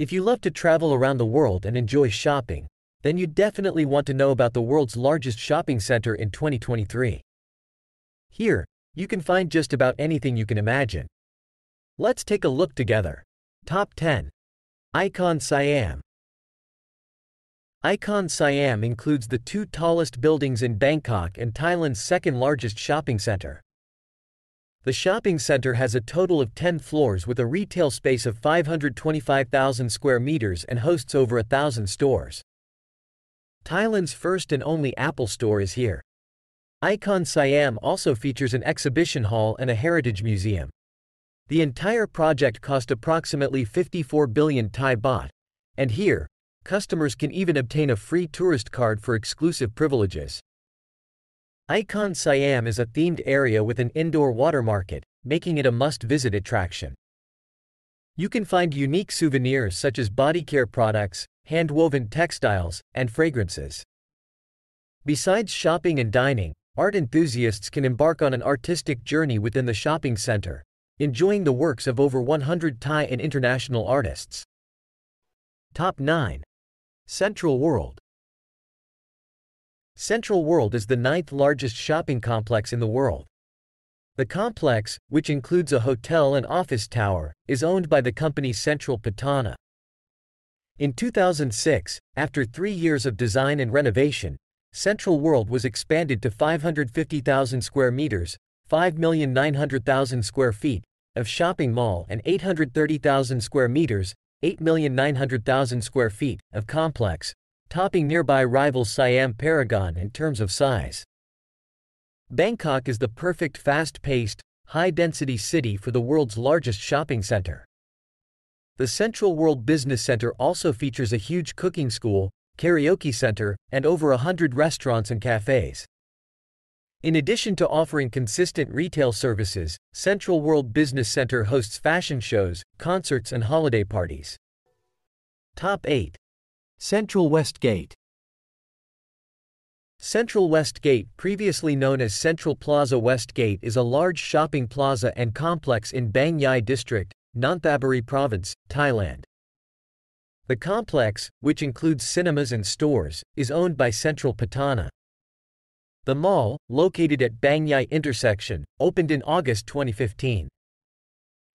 If you love to travel around the world and enjoy shopping, then you definitely want to know about the world's largest shopping center in 2023. Here, you can find just about anything you can imagine. Let's take a look together. Top 10. Icon Siam. Icon Siam includes the two tallest buildings in Bangkok and Thailand's second largest shopping center. The shopping center has a total of 10 floors with a retail space of 525,000 square meters and hosts over a thousand stores. Thailand's first and only Apple store is here. Icon Siam also features an exhibition hall and a heritage museum. The entire project cost approximately 54 billion Thai baht, and here, customers can even obtain a free tourist card for exclusive privileges. Icon Siam is a themed area with an indoor water market, making it a must-visit attraction. You can find unique souvenirs such as body care products, hand-woven textiles, and fragrances. Besides shopping and dining, art enthusiasts can embark on an artistic journey within the shopping center, enjoying the works of over 100 Thai and international artists. Top 9. Central World Central World is the ninth largest shopping complex in the world. The complex, which includes a hotel and office tower, is owned by the company Central Pattana. In 2006, after three years of design and renovation, Central World was expanded to 550,000 square meters, 5,900,000 square feet, of shopping mall and 830,000 square meters, 8,900,000 square feet, of complex, topping nearby rival Siam Paragon in terms of size. Bangkok is the perfect fast-paced, high-density city for the world's largest shopping center. The Central World Business Center also features a huge cooking school, karaoke center, and over a hundred restaurants and cafes. In addition to offering consistent retail services, Central World Business Center hosts fashion shows, concerts and holiday parties. Top 8. Central West Gate Central West Gate, previously known as Central Plaza West Gate is a large shopping plaza and complex in Bang Yai District, Nonthaburi Province, Thailand. The complex, which includes cinemas and stores, is owned by Central Pattana. The mall, located at Bang Yai intersection, opened in August 2015.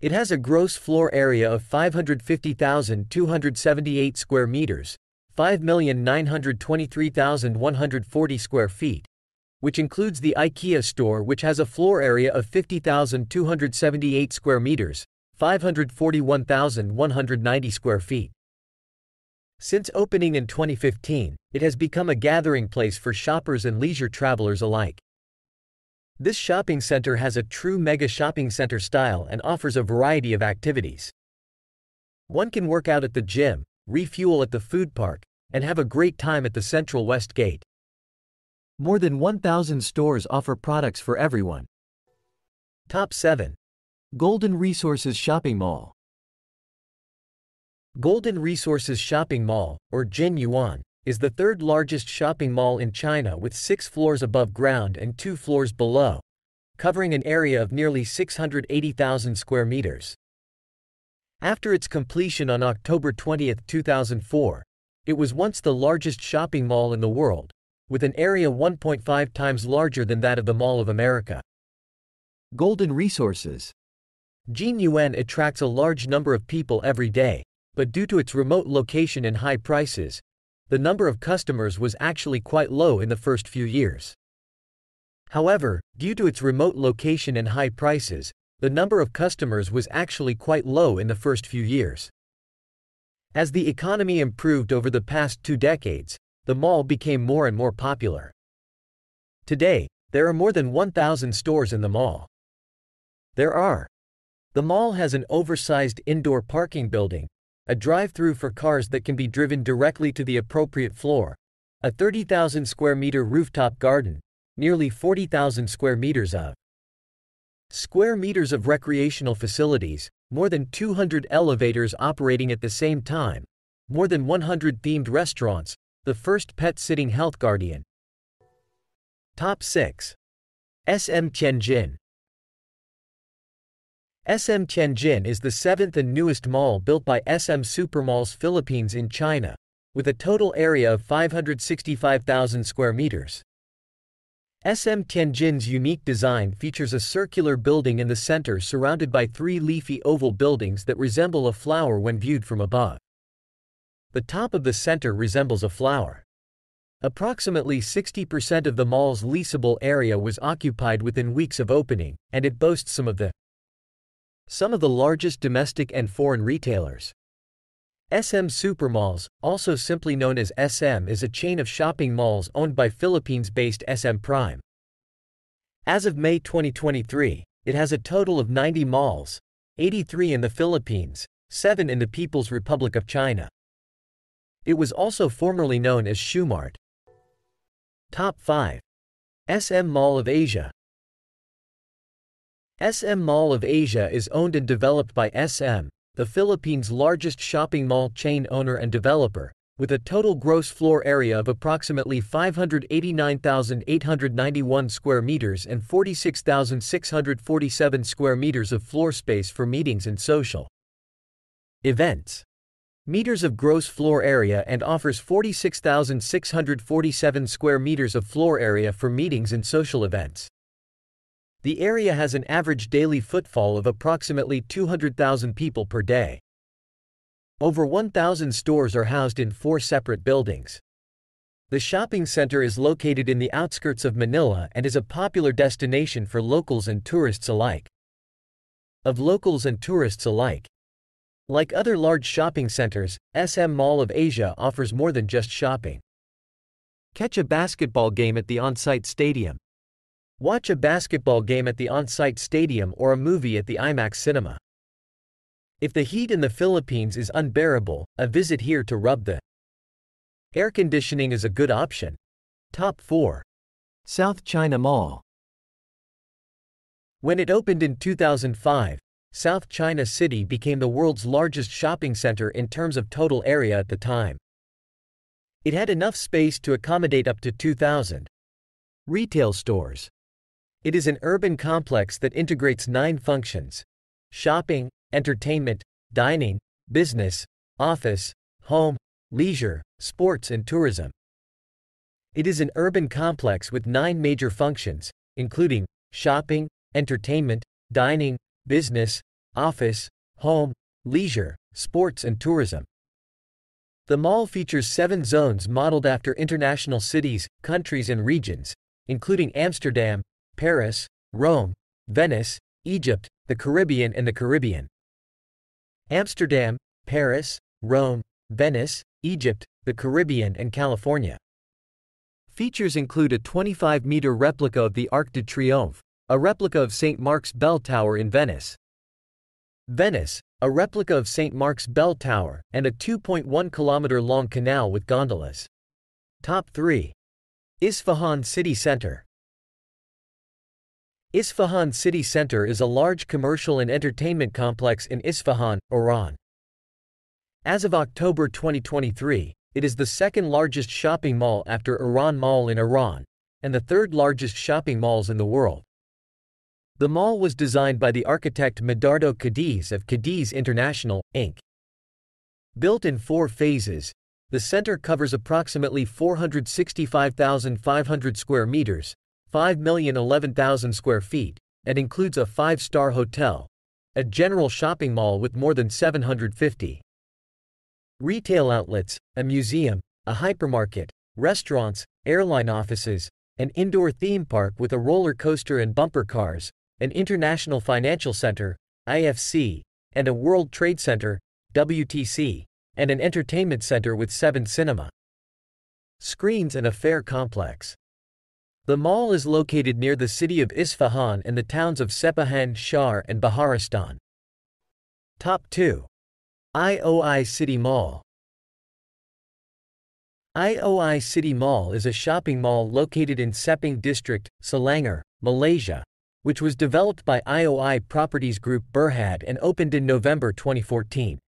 It has a gross floor area of 550,278 square meters, 5,923,140 square feet, which includes the IKEA store which has a floor area of 50,278 square meters, 541,190 square feet. Since opening in 2015, it has become a gathering place for shoppers and leisure travelers alike. This shopping center has a true mega shopping center style and offers a variety of activities. One can work out at the gym, refuel at the food park, and have a great time at the Central West Gate. More than 1,000 stores offer products for everyone. Top 7. Golden Resources Shopping Mall. Golden Resources Shopping Mall, or Jin Yuan, is the third largest shopping mall in China with six floors above ground and two floors below, covering an area of nearly 680,000 square meters. After its completion on October 20, 2004, it was once the largest shopping mall in the world, with an area 1.5 times larger than that of the Mall of America. Golden Resources Jin Yuan attracts a large number of people every day, but due to its remote location and high prices, the number of customers was actually quite low in the first few years. However, due to its remote location and high prices, the number of customers was actually quite low in the first few years. As the economy improved over the past two decades, the mall became more and more popular. Today, there are more than 1,000 stores in the mall. There are. The mall has an oversized indoor parking building, a drive-through for cars that can be driven directly to the appropriate floor, a 30,000 square meter rooftop garden, nearly 40,000 square meters of square meters of recreational facilities, more than 200 elevators operating at the same time, more than 100 themed restaurants, the first pet sitting health guardian. Top 6. SM Tianjin SM Tianjin is the seventh and newest mall built by SM Supermalls Philippines in China, with a total area of 565,000 square meters. SM Tianjin's unique design features a circular building in the center surrounded by three leafy oval buildings that resemble a flower when viewed from above. The top of the center resembles a flower. Approximately 60% of the mall's leasable area was occupied within weeks of opening, and it boasts some of the some of the largest domestic and foreign retailers. SM Supermalls, also simply known as SM is a chain of shopping malls owned by Philippines-based SM Prime. As of May 2023, it has a total of 90 malls, 83 in the Philippines, 7 in the People's Republic of China. It was also formerly known as Shoemart. Top 5. SM Mall of Asia SM Mall of Asia is owned and developed by SM, the Philippines' largest shopping mall chain owner and developer, with a total gross floor area of approximately 589,891 square meters and 46,647 square meters of floor space for meetings and social events. Meters of gross floor area and offers 46,647 square meters of floor area for meetings and social events. The area has an average daily footfall of approximately 200,000 people per day. Over 1,000 stores are housed in four separate buildings. The shopping center is located in the outskirts of Manila and is a popular destination for locals and tourists alike. Of locals and tourists alike. Like other large shopping centers, SM Mall of Asia offers more than just shopping. Catch a basketball game at the on-site stadium. Watch a basketball game at the on-site stadium or a movie at the IMAX cinema. If the heat in the Philippines is unbearable, a visit here to rub the air conditioning is a good option. Top 4. South China Mall. When it opened in 2005, South China City became the world's largest shopping center in terms of total area at the time. It had enough space to accommodate up to 2,000 retail stores. It is an urban complex that integrates nine functions shopping, entertainment, dining, business, office, home, leisure, sports, and tourism. It is an urban complex with nine major functions, including shopping, entertainment, dining, business, office, home, leisure, sports, and tourism. The mall features seven zones modeled after international cities, countries, and regions, including Amsterdam, Paris, Rome, Venice, Egypt, the Caribbean and the Caribbean. Amsterdam, Paris, Rome, Venice, Egypt, the Caribbean and California. Features include a 25-meter replica of the Arc de Triomphe, a replica of St. Mark's Bell Tower in Venice. Venice, a replica of St. Mark's Bell Tower, and a 2.1 kilometer long canal with gondolas. Top 3. Isfahan City Center. Isfahan City Center is a large commercial and entertainment complex in Isfahan, Iran. As of October 2023, it is the second largest shopping mall after Iran Mall in Iran, and the third largest shopping malls in the world. The mall was designed by the architect Medardo Cadiz of Cadiz International, Inc. Built in four phases, the center covers approximately 465,500 square meters, 5,011,000 square feet, and includes a five-star hotel, a general shopping mall with more than 750 retail outlets, a museum, a hypermarket, restaurants, airline offices, an indoor theme park with a roller coaster and bumper cars, an international financial center, IFC, and a World Trade Center, WTC, and an entertainment center with seven cinema screens and a fair complex. The mall is located near the city of Isfahan and the towns of Sepahan, Shahr, and Baharestan. Top 2. IOI City Mall IOI City Mall is a shopping mall located in Sepang District, Selangor, Malaysia, which was developed by IOI Properties Group Berhad and opened in November 2014.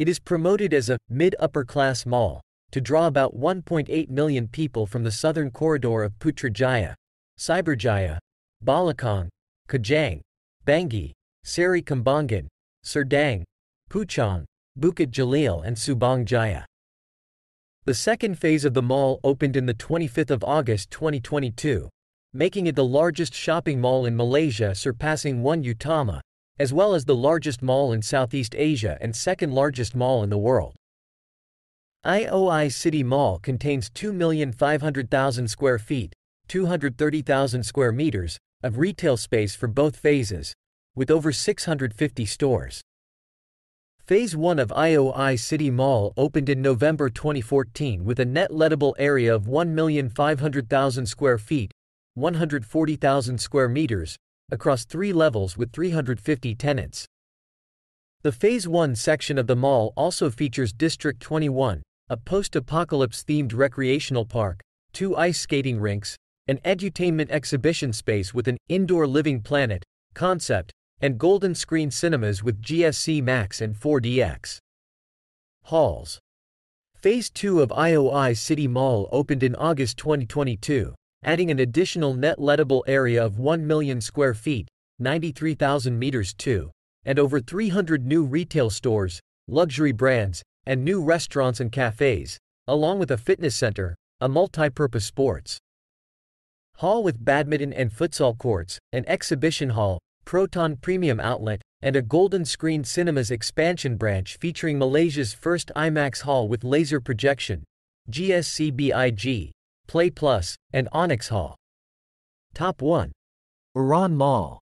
It is promoted as a mid-upper class mall, to draw about 1.8 million people from the southern corridor of Putrajaya, Cyberjaya, Balakong, Kajang, Bangi, Seri Kembangan, Serdang, Puchong, Bukit Jalil and Subang Jaya. The second phase of the mall opened in the 25th of August 2022, making it the largest shopping mall in Malaysia surpassing One Utama, as well as the largest mall in Southeast Asia and second largest mall in the world. IOI City Mall contains 2,500,000 square feet, 230,000 square meters, of retail space for both phases, with over 650 stores. Phase 1 of IOI City Mall opened in November 2014 with a net lettable area of 1,500,000 square feet, 140,000 square meters, across three levels with 350 tenants. The Phase 1 section of the mall also features District 21, a post-apocalypse themed recreational park, two ice skating rinks, an edutainment exhibition space with an indoor living planet concept, and golden screen cinemas with GSC Max and 4DX. Halls. Phase 2 of IOI City Mall opened in August 2022, adding an additional net lettable area of 1 million square feet, 93,000 meters to, and over 300 new retail stores, luxury brands, and new restaurants and cafes, along with a fitness center, a multi-purpose sports hall with badminton and futsal courts, an exhibition hall, Proton Premium Outlet, and a Golden Screen Cinemas expansion branch featuring Malaysia's first IMAX hall with laser projection, GSC-BIG, Play Plus, and Onyx Hall. Top 1. Iran Mall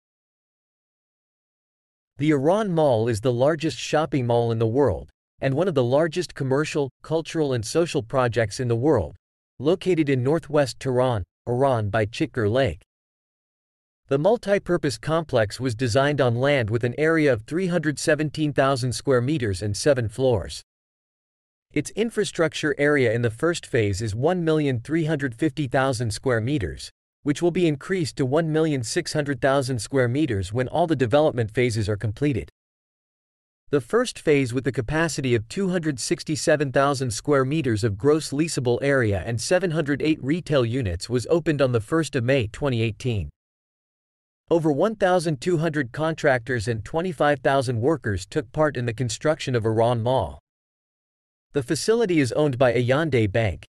The Iran Mall is the largest shopping mall in the world, and one of the largest commercial, cultural and social projects in the world, located in northwest Tehran, Iran by Chitgar Lake. The multi-purpose complex was designed on land with an area of 317,000 square meters and 7 floors. Its infrastructure area in the first phase is 1,350,000 square meters, which will be increased to 1,600,000 square meters when all the development phases are completed. The first phase with the capacity of 267,000 square meters of gross leasable area and 708 retail units was opened on 1 May 2018. Over 1,200 contractors and 25,000 workers took part in the construction of Iran Mall. The facility is owned by Ayandeh Bank.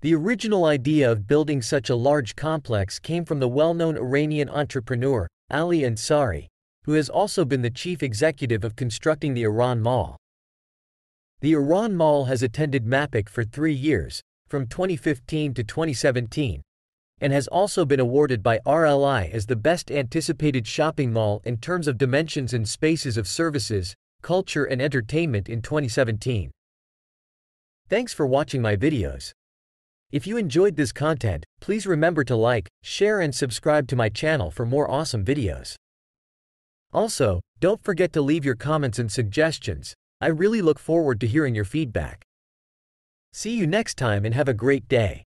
The original idea of building such a large complex came from the well-known Iranian entrepreneur, Ali Ansari, who has also been the chief executive of constructing the Iran Mall. The Iran Mall has attended MAPIC for three years, from 2015 to 2017, and has also been awarded by RLI as the best anticipated shopping mall in terms of dimensions and spaces of services, culture and entertainment in 2017. Thanks for watching my videos. If you enjoyed this content, please remember to like, share and subscribe to my channel for more awesome videos. Also, don't forget to leave your comments and suggestions, I really look forward to hearing your feedback. See you next time and have a great day.